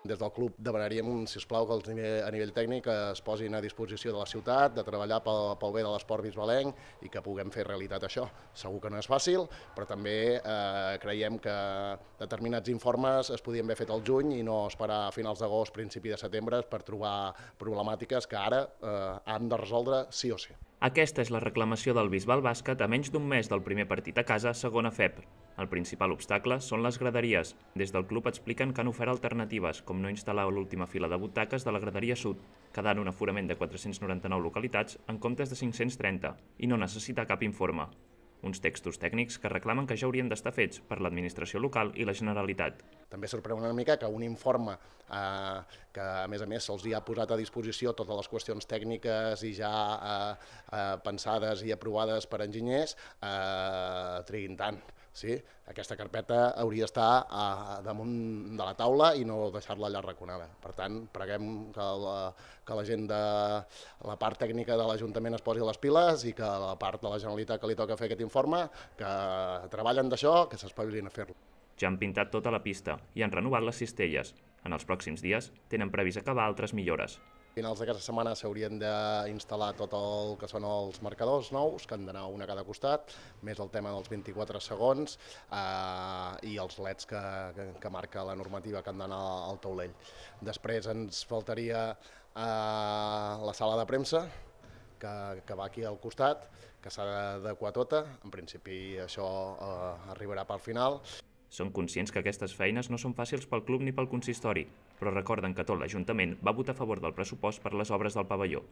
Des del club demanaríem, si us plau, que els nivell, a nivell tècnic es posin a disposició de la ciutat, de treballar pel, pel bé de l'esport bisbalenc i que puguem fer realitat això. Segur que no és fàcil, però també eh, creiem que determinats informes es podien haver fet al juny i no esperar a finals d'agost, principi de setembre per trobar problemàtiques que ara eh, han de resoldre sí o sí. Aquesta és la reclamació del Bisbal Bàsquet a menys d'un mes del primer partit a casa, segona FEP. El principal obstacle són les graderies. Des del club expliquen que han ofert alternatives, com no instal·lar l'última fila de butaques de la graderia sud, quedant un aforament de 499 localitats en comptes de 530, i no necessita cap informe uns textos tècnics que reclamen que ja haurien d'estar fets per l'administració local i la Generalitat. També sorprèn una mica que un informe eh, que a més a més se'ls ha posat a disposició totes les qüestions tècniques i ja eh, eh, pensades i aprovades per enginyers eh, triguin tant. Sí? Aquesta carpeta hauria d'estar damunt de la taula i no deixar-la allà raconada. Per tant, preguem que la, que la gent de la part tècnica de l'Ajuntament es posi les piles i que la part de la Generalitat que li toca fer aquest informe, que treballen d'això, que s'espavilin a fer-lo. Ja han pintat tota la pista i han renovat les cistelles. En els pròxims dies tenen previst acabar altres millores. A finals d'aquesta setmana s'haurien d'instal·lar tot el que són els marcadors nous, que han d'anar un a cada costat, més el tema dels 24 segons eh, i els leds que, que, que marca la normativa que han d'anar al taulell. Després ens faltaria eh, la sala de premsa, que, que va aquí al costat, que s'ha d'adequar tota. En principi això eh, arribarà pel final. Són conscients que aquestes feines no són fàcils pel club ni pel consistori, però recorden que tot l'Ajuntament va votar a favor del pressupost per les obres del pavelló.